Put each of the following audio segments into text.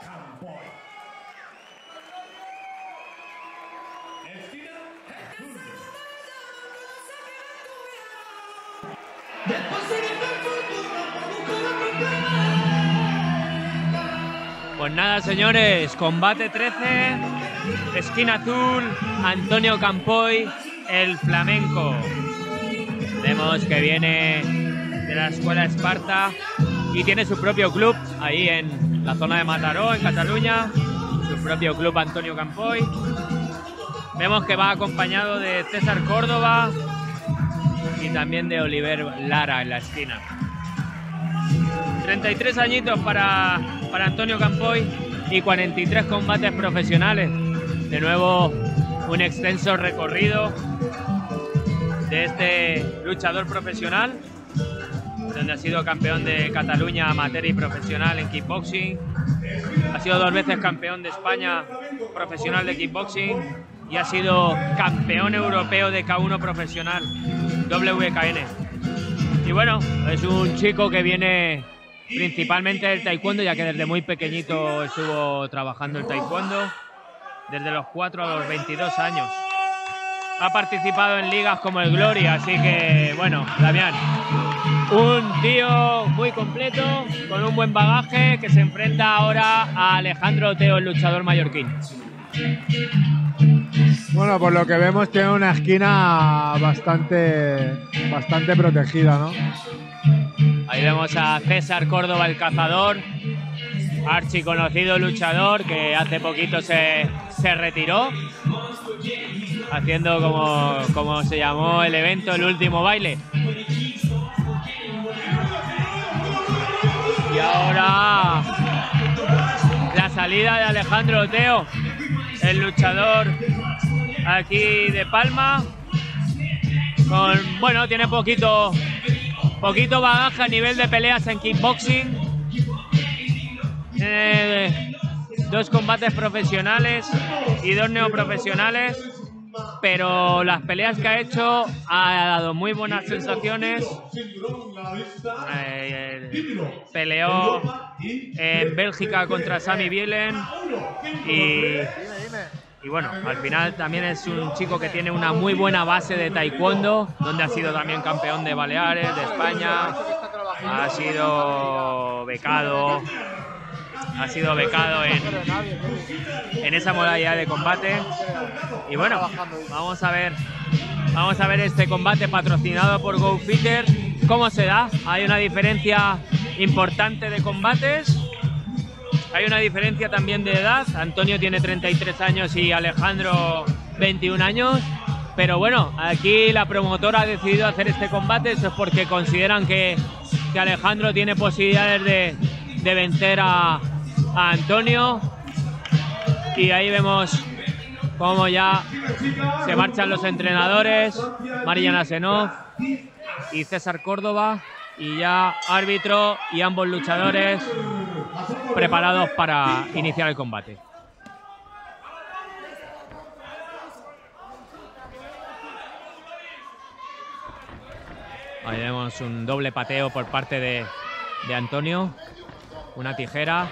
Campoy. Esquina azul. Pues nada, señores, combate 13, esquina azul, Antonio Campoy, el flamenco. Vemos que viene de la escuela Esparta y tiene su propio club ahí en la zona de Mataró, en Cataluña. Su propio club Antonio Campoy. Vemos que va acompañado de César Córdoba y también de Oliver Lara en la esquina. 33 añitos para, para Antonio Campoy y 43 combates profesionales. De nuevo, un extenso recorrido de este luchador profesional, donde ha sido campeón de Cataluña amateur y profesional en kickboxing. Ha sido dos veces campeón de España profesional de kickboxing y ha sido campeón europeo de K1 profesional, WKN. Y bueno, es un chico que viene principalmente del taekwondo, ya que desde muy pequeñito estuvo trabajando el taekwondo, desde los 4 a los 22 años. Ha participado en ligas como el Gloria, así que bueno, Damián, un tío muy completo, con un buen bagaje, que se enfrenta ahora a Alejandro Oteo, el luchador mallorquín. Bueno, por lo que vemos tiene una esquina bastante, bastante protegida, ¿no? Ahí vemos a César Córdoba, el cazador, archiconocido luchador que hace poquito se, se retiró, haciendo como, como se llamó el evento, el último baile. Salida de Alejandro Oteo, el luchador aquí de Palma. Con, bueno, tiene poquito, poquito bagaje a nivel de peleas en kickboxing. Dos combates profesionales y dos neoprofesionales. Pero las peleas que ha hecho ha dado muy buenas sensaciones. Eh, peleó en Bélgica contra Sami Bielen y y bueno, al final también es un chico que tiene una muy buena base de taekwondo, donde ha sido también campeón de Baleares, de España, ha sido becado, ha sido becado en, en esa modalidad de combate. Y bueno, vamos a ver, vamos a ver este combate patrocinado por GoFitter, cómo se da. Hay una diferencia importante de combates. Hay una diferencia también de edad. Antonio tiene 33 años y Alejandro 21 años. Pero bueno, aquí la promotora ha decidido hacer este combate. Eso es porque consideran que, que Alejandro tiene posibilidades de, de vencer a, a Antonio. Y ahí vemos cómo ya se marchan los entrenadores. Mariana Senov y César Córdoba. Y ya árbitro y ambos luchadores preparados para iniciar el combate. Ahí vemos un doble pateo por parte de, de Antonio. Una tijera.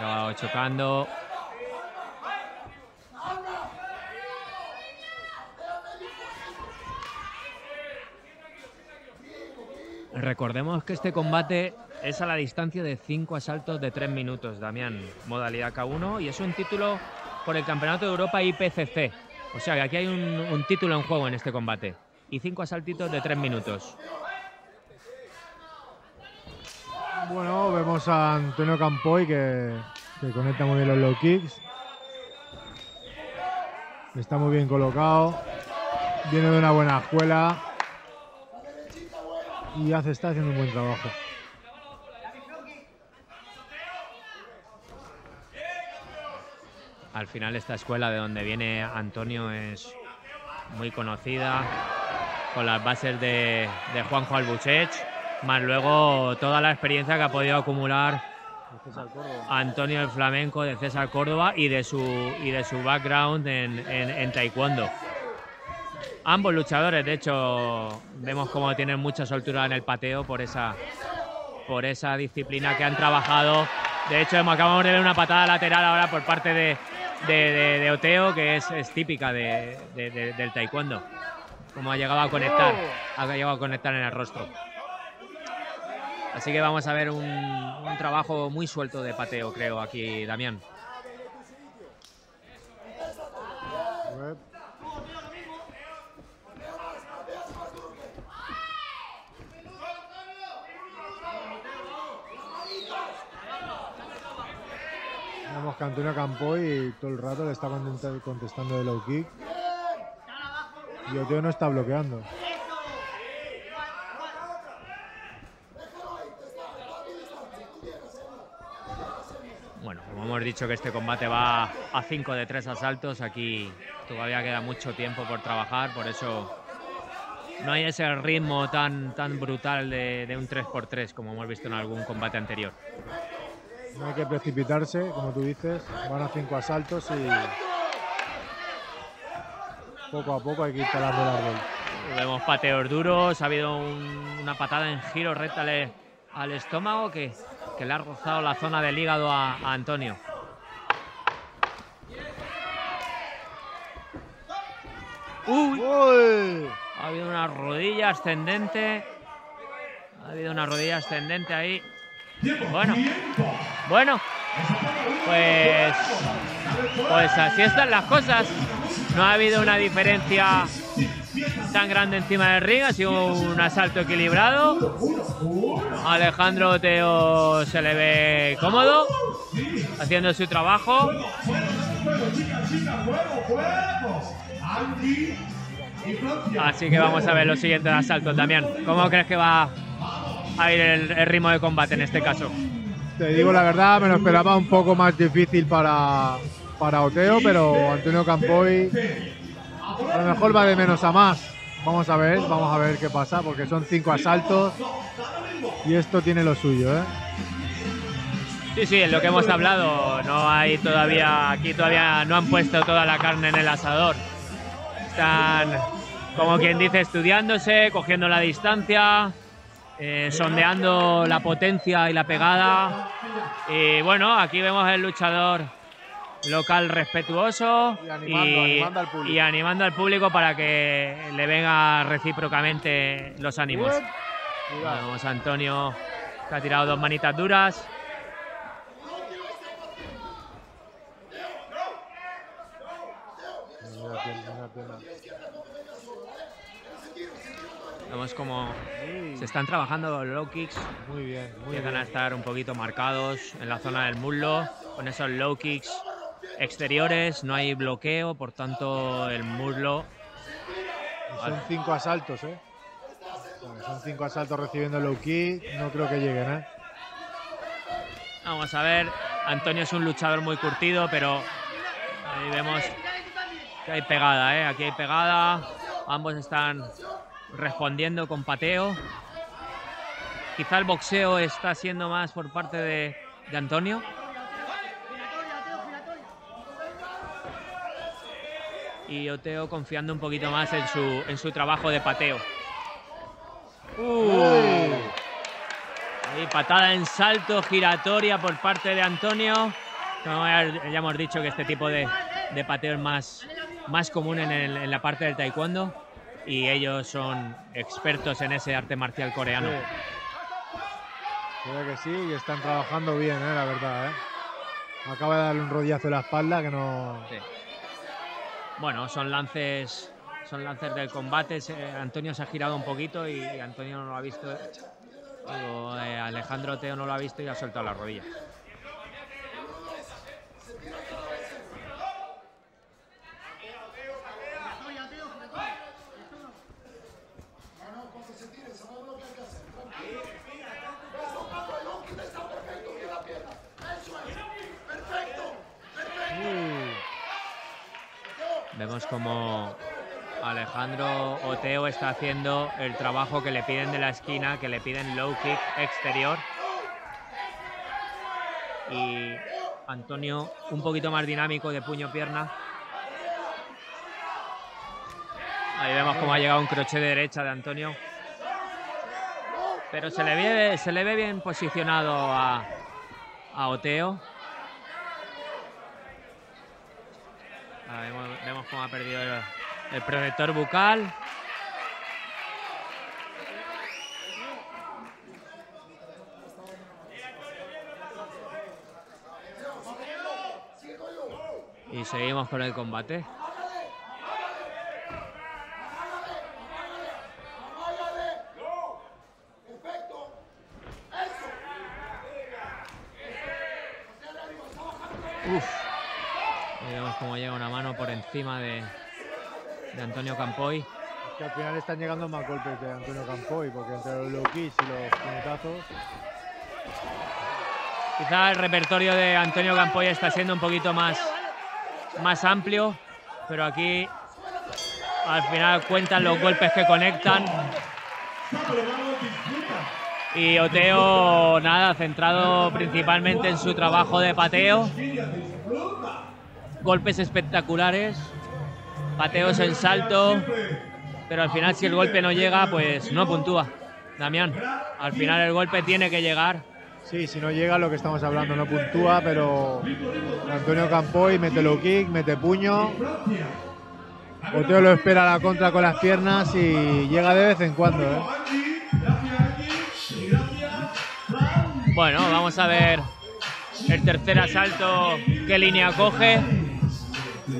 Chocando. Recordemos que este combate es a la distancia de 5 asaltos de 3 minutos, Damián, modalidad K1, y es un título por el Campeonato de Europa IPCC. O sea que aquí hay un, un título en juego en este combate. Y 5 asaltitos de 3 minutos. Bueno, vemos a Antonio Campoy que, conecta muy bien los low kicks. Está muy bien colocado. Viene de una buena escuela. Y hace, está haciendo un buen trabajo. Al final esta escuela de donde viene Antonio es muy conocida, con las bases de, de Juanjo Albuchech, más luego toda la experiencia que ha podido acumular Antonio el Flamenco de César Córdoba y de su, y de su background en, en- en taekwondo. Ambos luchadores, de hecho, vemos como tienen mucha soltura en el pateo por esa, por esa disciplina que han trabajado. De hecho, acabamos de ver una patada lateral ahora por parte de, de- Oteo, que es, es típica de- de- de- del taekwondo. Como ha llegado a conectar, ha llegado a conectar en el rostro. Así que vamos a ver un, un trabajo muy suelto de pateo, creo, aquí, Damián. Vemos que Antonio Campoy todo el rato le está contestando de low kick. Y Oteo no está bloqueando. Bueno, como hemos dicho que este combate va a 5 de 3 asaltos, aquí todavía queda mucho tiempo por trabajar, por eso no hay ese ritmo tan, tan brutal de, de un 3x3 como hemos visto en algún combate anterior. No hay que precipitarse, como tú dices. Van a cinco asaltos y poco a poco hay que ir talando el árbol. Vemos pateos duros, ha habido un- una patada en giro recta al, al estómago que, que le ha rozado la zona del hígado a, a Antonio. ¡Uy! ¡Uy! Ha habido una rodilla ascendente. Ha habido una rodilla ascendente ahí. Bueno, bueno, pues, pues así están las cosas. No ha habido una diferencia tan grande encima del ring, ha sido un asalto equilibrado. Alejandro Oteo se le ve cómodo, haciendo su trabajo. Así que vamos a ver los siguientes asaltos, Damián. ¿Cómo crees que va a ir el, el ritmo de combate en este caso? Te digo la verdad, me lo esperaba un poco más difícil para, para Oteo, pero Antonio Campoy a lo mejor va de menos a más. Vamos a ver, vamos a ver qué pasa, porque son cinco asaltos y esto tiene lo suyo, ¿eh? Sí, sí, es lo que hemos hablado. No hay todavía, aquí todavía no han puesto toda la carne en el asador. Están, como quien dice, estudiándose, cogiendo la distancia, eh, sondeando la potencia y la pegada. Y bueno, aquí vemos el luchador local respetuoso Y animando, animando al público. y animando al público para que le venga recíprocamente los ánimos. A Antonio que ha tirado dos manitas duras. Vemos como se están trabajando los low kicks. Muy bien, muy Empiezan a estar un poquito marcados en la zona del muslo con esos low kicks exteriores. No hay bloqueo, por tanto el muslo. Y Son cinco asaltos, ¿eh? Son cinco asaltos recibiendo low kick, no creo que lleguen, ¿eh? Vamos a ver. Antonio es un luchador muy curtido, pero ahí vemos que hay pegada, ¿eh? Aquí hay pegada. Ambos están respondiendo con pateo. Quizá el boxeo está siendo más por parte de, Antonio. Y Oteo confiando un poquito más en su, en su trabajo de pateo. Uy. Ahí patada en salto giratoria por parte de Antonio. Como ya, ya hemos dicho que este tipo de, de pateo es más, más común en, el- en la parte del taekwondo y ellos son expertos en ese arte marcial coreano. Ve que sí y están trabajando bien, ¿eh? la verdad. ¿eh? Acaba de darle un rodillazo en la espalda que no. Sí. Bueno, son lances, son lances del combate. Antonio se ha girado un poquito y, Antonio no lo ha visto. Digo, eh, Alejandro Teo no lo ha visto y ha soltado la rodilla. Vemos como Alejandro Oteo está haciendo el trabajo que le piden de la esquina, que le piden low kick exterior. Y Antonio un poquito más dinámico de puño-pierna. Ahí vemos cómo ha llegado un crochet de derecha de Antonio. Pero se le ve, bien posicionado a Oteo. Vemos, vemos cómo ha perdido el, el protector bucal. Y seguimos con el combate. Uf. Ahí vemos cómo llega una mano por encima de, de Antonio Campoy. Que al final están llegando más golpes de Antonio Campoy, porque entre los low kicks y los puñetazos. Quizá el repertorio de Antonio Campoy está siendo un poquito más, más amplio, pero aquí al final cuentan los golpes que conectan. Y Oteo, nada, centrado principalmente en su trabajo de pateo. Golpes espectaculares, pateos en salto, pero al final si el golpe no llega, pues no puntúa. Damián, al final el golpe tiene que llegar. Sí, si no llega lo que estamos hablando, no puntúa, pero Antonio Campoy mete low kick, mete puño. Oteo lo espera a la contra con las piernas y llega de vez en cuando. ¿eh? Bueno, vamos a ver el tercer asalto, qué línea coge.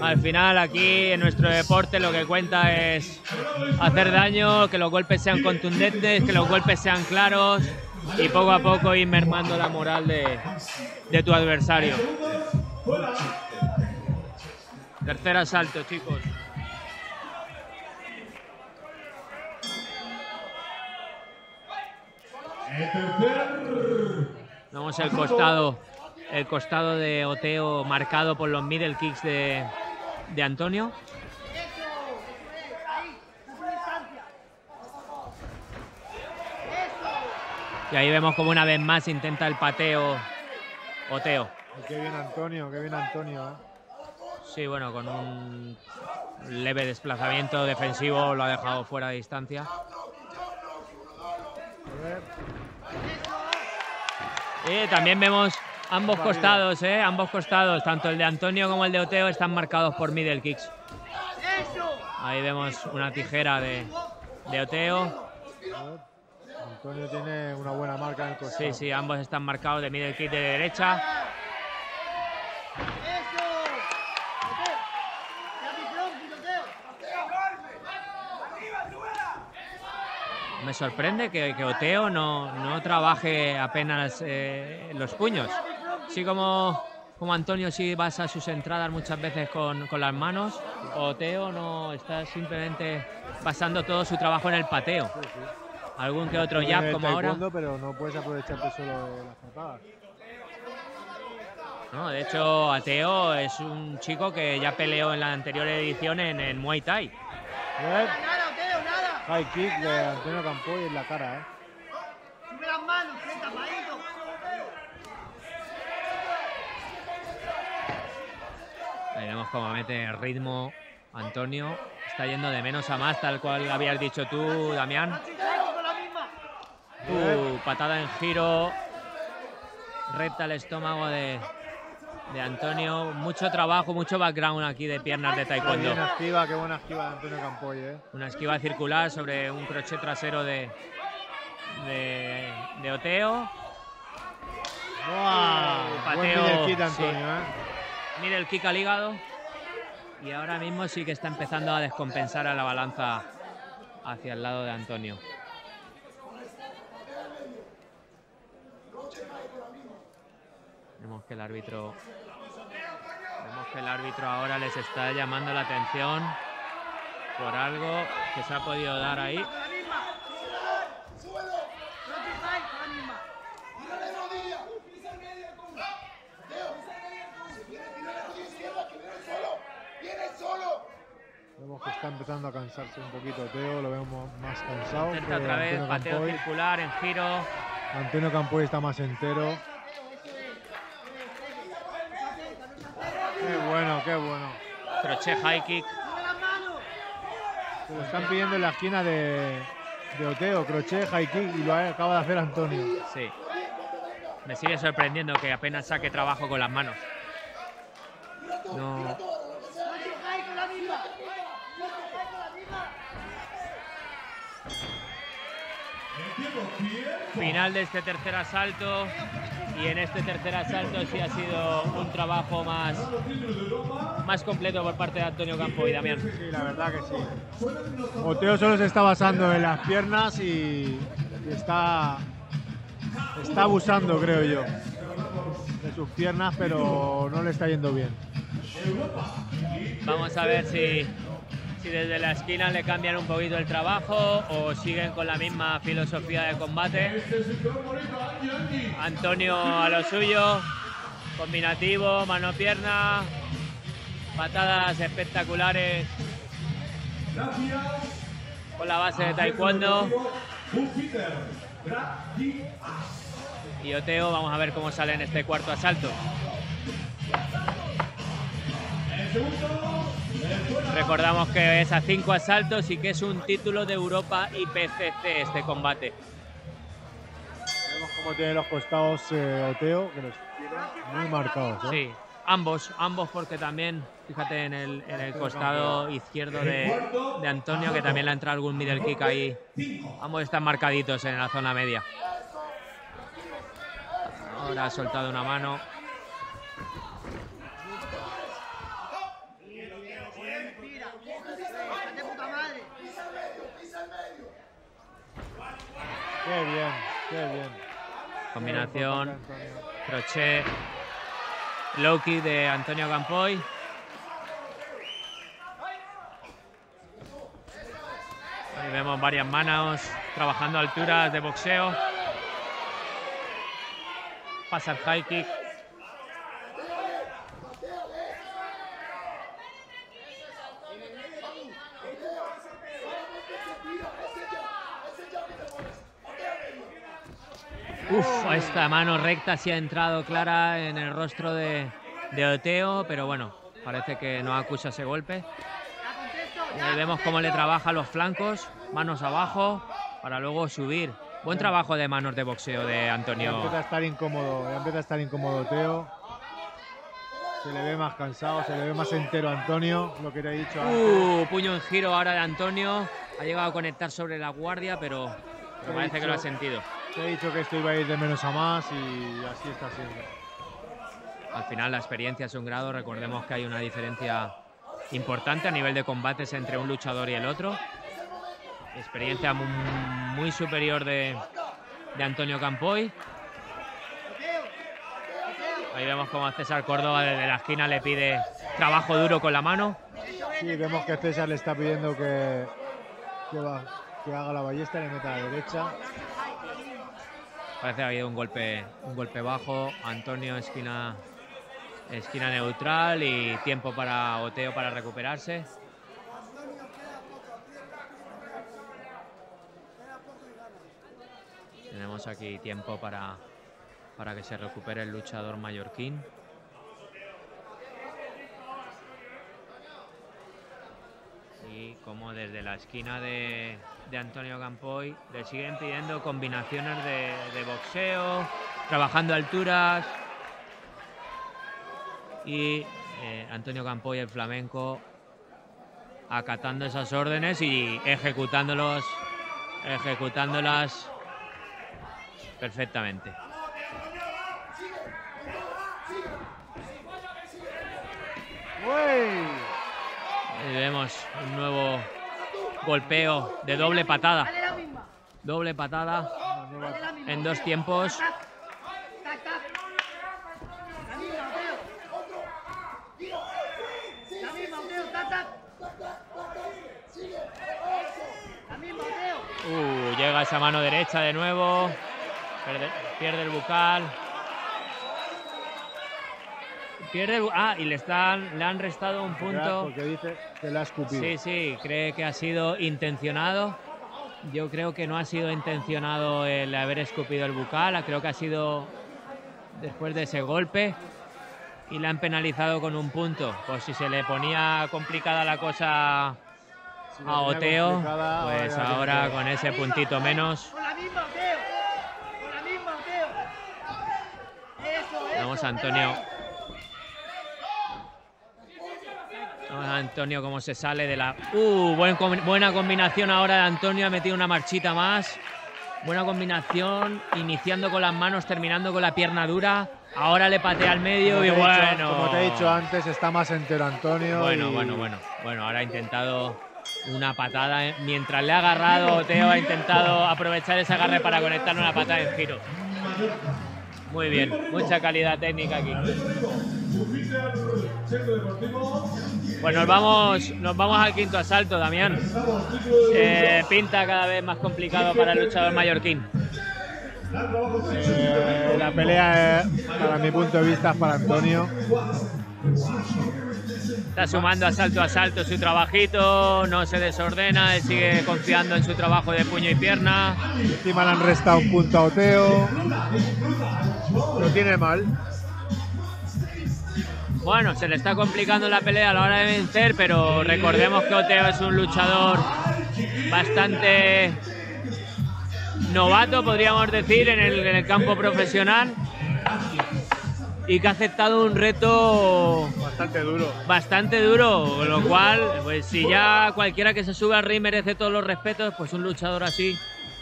Al final aquí en nuestro deporte lo que cuenta es hacer daño, que los golpes sean contundentes, que los golpes sean claros y poco a poco ir mermando la moral de, de tu adversario. Tercer asalto, chicos. Vemos el costado, el costado de Oteo marcado por los middle kicks de, de Antonio. Y ahí vemos como una vez más intenta el pateo Oteo. Qué bien Antonio, qué bien Antonio. ¿eh? Sí, bueno, con un leve desplazamiento defensivo lo ha dejado fuera de distancia. Y también vemos ambos costados, ¿eh? Ambos costados, tanto el de Antonio como el de Oteo, están marcados por middle kicks. Ahí vemos una tijera de, de Oteo. Antonio tiene una buena marca en el costado. Sí, sí, ambos están marcados de middle kick de derecha. Me sorprende que, que Oteo no, no trabaje apenas eh, los puños. Sí como, como Antonio sí basa sus entradas muchas veces con, con las manos, Oteo no está simplemente basando todo su trabajo en el pateo. Algún que otro jab como ahora. Pero no puedes aprovecharte solo de las patadas. No, de hecho, Ateo es un chico que ya peleó en la anterior edición en, Muay Thai. Teo. High kick de Antonio Campoy en la cara, ¿eh? Sube las manos, que tapadito. Ahí vemos cómo mete ritmo Antonio. Está yendo de menos a más, tal cual habías dicho tú, Damián. Uh, patada en giro. Recta al estómago de, de Antonio. Mucho trabajo, mucho background aquí de piernas de Qué taekwondo. buena esquiva, qué buena esquiva de Antonio Campoy, ¿eh? Una esquiva circular sobre un crochet trasero de, de, de Oteo. Buen pateo, sí. ¿eh? Mira el kick al hígado. Y ahora mismo sí que está empezando a descompensar a la balanza hacia el lado de Antonio. Vemos que el árbitro. Vemos que el árbitro ahora les está llamando la atención por algo que se ha podido dar ahí. Con la misma. No te caes con la misma. Vemos que está empezando a cansarse un poquito Teo, lo vemos más cansado. Intenta otra vez Antonio pateo Campoy. circular en giro. Antonio Campoy está más entero. Qué bueno, qué bueno. Crochet high kick. Se lo están pidiendo en la esquina de, de Oteo, crochet, high kick y lo acaba de hacer Antonio. Sí. Me sigue sorprendiendo que apenas saque trabajo con las manos. No, final de este tercer asalto y en este tercer asalto sí ha sido un trabajo más, más completo por parte de Antonio Campo y Damián. Sí, la verdad que sí. Oteo solo se está basando en las piernas y, y está, está abusando, creo yo, de sus piernas, pero no le está yendo bien. Vamos a ver si, si desde la esquina le cambian un poquito el trabajo o siguen con la misma filosofía de combate. Antonio a lo suyo, combinativo, mano-pierna, patadas espectaculares con la base de taekwondo. Y Oteo, vamos a ver cómo sale en este cuarto asalto. Recordamos que es a cinco asaltos y que es un título de Europa IPCC este combate. Vemos cómo tiene los costados eh, Oteo, que los tiene muy marcados. ¿eh? Sí, ambos, ambos porque también, fíjate en el, en el costado izquierdo de, de Antonio, que también le ha entrado algún middle kick ahí. Ambos están marcaditos en la zona media. Ahora ha soltado una mano. Qué bien, qué bien. Combinación, crochet, low kick de Antonio Campoy. Ahí vemos varias manos trabajando alturas de boxeo. Pasa el high kick. Esta mano recta sí ha entrado clara en el rostro de, de Oteo, pero bueno, parece que no acusa ese golpe. Ya ya. ahí vemos cómo le trabaja los flancos, manos abajo, para luego subir. Buen trabajo de manos de boxeo de Ya Antonio. empieza a estar incómodo, ya empieza a estar incómodo Oteo. Se le ve más cansado, se le ve más entero a Antonio, lo que te he dicho antes. Uh, puño en giro ahora de Antonio. Ha llegado a conectar sobre la guardia, pero, pero parece que lo ha dicho- sentido. Te he dicho que esto iba a ir de menos a más y así está siendo. Al final la experiencia es un grado. Recordemos que hay una diferencia importante a nivel de combates entre un luchador y el otro. Experiencia mu- muy superior de, de Antonio Campoy. Ahí vemos como César Córdoba desde la esquina le pide trabajo duro con la mano. Sí, vemos que César le está pidiendo que, que, va- que haga la ballesta, le meta a la derecha. Parece que ha habido un golpe, un golpe bajo. Antonio esquina, esquina neutral y tiempo para Oteo para recuperarse. Tenemos aquí tiempo para, para que se recupere el luchador mallorquín. Y como desde la esquina de, de Antonio Campoy le siguen pidiendo combinaciones de, boxeo, trabajando alturas. Y eh, Antonio Campoy, el flamenco, acatando esas órdenes y ejecutándolos, ejecutándolas perfectamente. ¡Uy! Ahí vemos un nuevo golpeo de doble patada. Doble patada en dos tiempos. Uh, llega esa mano derecha de nuevo. Pierde el bucal. Pierde Ah, y le, están, le han restado un punto. Porque dice que le ha escupido. Sí, sí, cree que ha sido intencionado. Yo creo que no ha sido intencionado el haber escupido el bucal, creo que ha sido después de ese golpe y le han penalizado con un punto. Pues si se le ponía complicada la cosa a Oteo, pues ahora con ese puntito menos. Con la misma, Teo. Con la misma, Teo. Eso, eso. Vamos a Antonio. Vamos a Antonio cómo se sale de la... Uh, buen buena combinación ahora de Antonio, ha metido una marchita más. Buena combinación, iniciando con las manos, terminando con la pierna dura. Ahora le patea al medio Como y dicho- bueno. como te he dicho antes, está más entero Antonio. Bueno, y- bueno, bueno. Bueno, ahora ha intentado una patada. eh. Mientras le ha agarrado, Teo ha intentado aprovechar ese agarre para conectar una patada en giro. Muy bien, mucha calidad técnica aquí. Pues nos vamos, nos vamos al quinto asalto, Damián. Eh, pinta cada vez más complicado para el luchador mallorquín. Eh, la pelea, para mi punto de vista, es para Antonio. Está sumando asalto a asalto su trabajito, no se desordena, él sigue confiando en su trabajo de puño y pierna. Encima le han restado un punto a Oteo. Lo tiene mal. Bueno, se le está complicando la pelea a la hora de vencer, pero recordemos que Oteo es un luchador bastante novato, podríamos decir, en el, en el campo profesional y que ha aceptado un reto Bastante duro. bastante duro, con lo cual, pues si ya cualquiera que se sube al ring merece todos los respetos, pues un luchador así,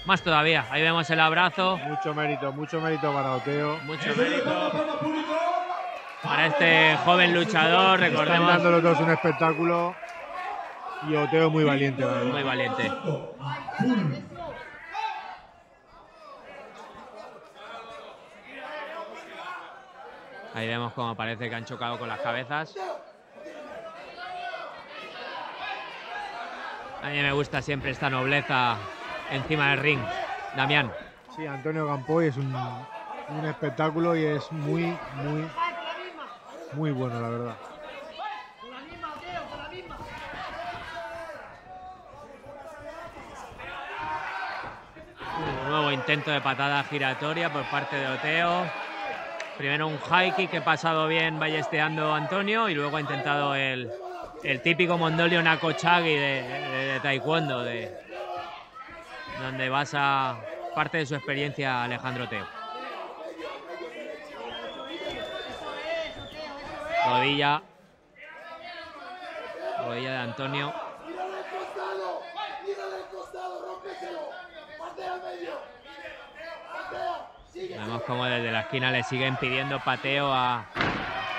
más todavía. Ahí vemos el abrazo, Mucho mérito, mucho mérito para Oteo. mucho mérito para este joven luchador, Están recordemos, dando los dos un espectáculo. Y Oteo muy valiente, verdad. muy valiente. Ahí vemos cómo parece que han chocado con las cabezas. A mí me gusta siempre esta nobleza encima del ring. Damián. Sí, Antonio Campoy es un, un espectáculo y es muy, muy, Ay, con la misma. Muy bueno, la verdad. Nuevo intento de patada giratoria por parte de Oteo. Primero un high kick que ha pasado bien ballesteando Antonio y luego ha intentado el, el típico Mondolio Nakochagi de, de- de taekwondo, de, donde basa parte de su experiencia Alejandro Oteo. Rodilla. Rodilla de Antonio. Vemos como desde la esquina le siguen pidiendo pateo a,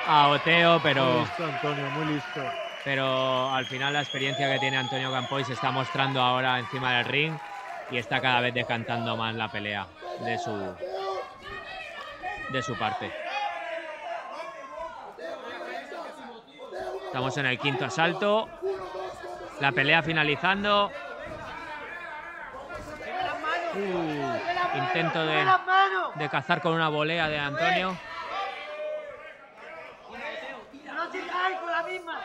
a Oteo, pero... Muy listo, Antonio, muy listo. pero al final la experiencia que tiene Antonio Campoy se está mostrando ahora encima del ring y está cada vez decantando más la pelea de su de su parte. Estamos en el quinto asalto. La pelea finalizando. Uh, intento de, de cazar con una volea de Antonio. Con la misma.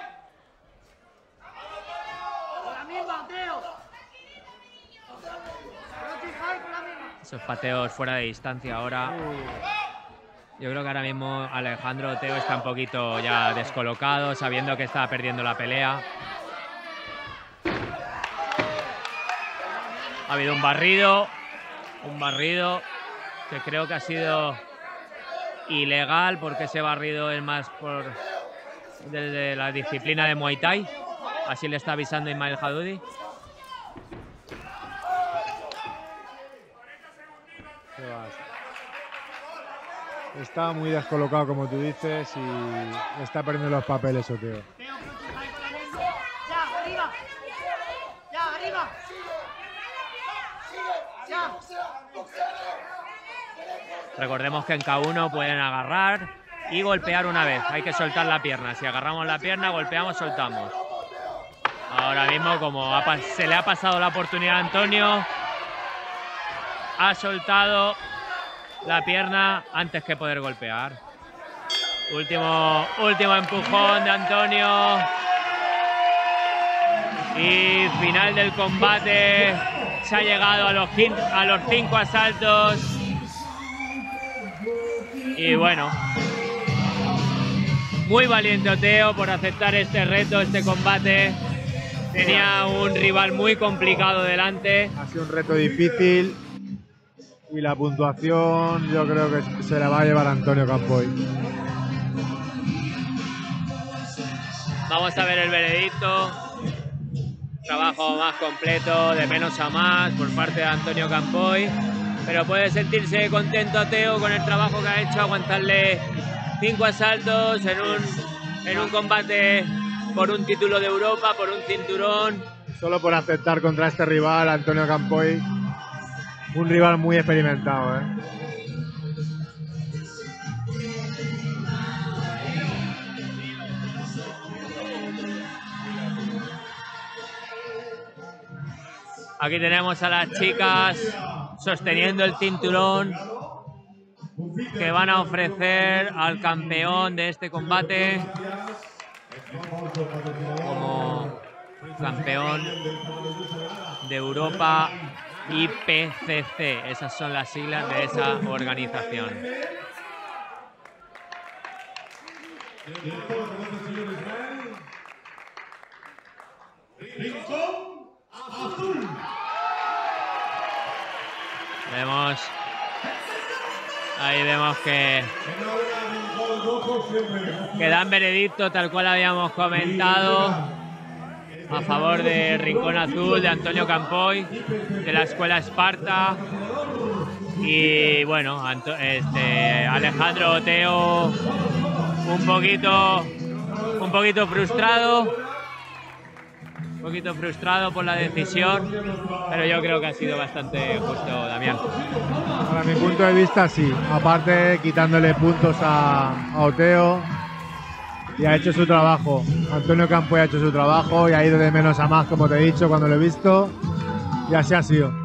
Con. Esos pateos fuera de distancia ahora. Yo creo que ahora mismo Alejandro Oteo está un poquito ya descolocado, sabiendo que está perdiendo la pelea. Ha habido un barrido, un barrido que creo que ha sido ilegal porque ese barrido es más por desde la disciplina de Muay Thai. Así le está avisando Ismael Hadoudi. Qué va. Está muy descolocado, como tú dices, y está perdiendo los papeles, Oteo. Teo, no se cae con la misma. Ya, arriba. Ya, arriba. Ya. Recordemos que en K1 pueden agarrar y golpear una vez. Hay que soltar la pierna. Si agarramos la pierna, golpeamos, soltamos. Ahora mismo, como se le ha pasado la oportunidad a Antonio, ha soltado la pierna antes que poder golpear. Último, último empujón de Antonio. Y final del combate. Se ha llegado a los, cinco asaltos. Y bueno, muy valiente Oteo por aceptar este reto, este combate. Tenía un rival muy complicado delante. Ha sido un reto difícil y la puntuación yo creo que se la va a llevar Antonio Campoy. Vamos a ver el veredicto. Trabajo más completo, de menos a más, por parte de Antonio Campoy. Pero puede sentirse contento Teo con el trabajo que ha hecho, aguantarle cinco asaltos en un, en un combate por un título de Europa, por un cinturón. Solo por aceptar contra este rival, Antonio Campoy, un rival muy experimentado. ¿eh? Aquí tenemos a las chicas sosteniendo el cinturón que van a ofrecer al campeón de este combate como campeón de Europa IPCC. Esas son las siglas de esa organización. Vemos. Ahí vemos que, que dan veredicto tal cual habíamos comentado a favor de Rincón Azul, de Antonio Campoy, de la Escuela Esparta. Y bueno, este, Alejandro Oteo un poquito, un poquito frustrado. Un poquito frustrado por la decisión, pero yo creo que ha sido bastante justo, Damián. Para mi punto de vista, sí. Aparte, quitándole puntos a Oteo y ha hecho su trabajo. Antonio Campoy ha hecho su trabajo y ha ido de menos a más, como te he dicho, cuando lo he visto. Y así ha sido.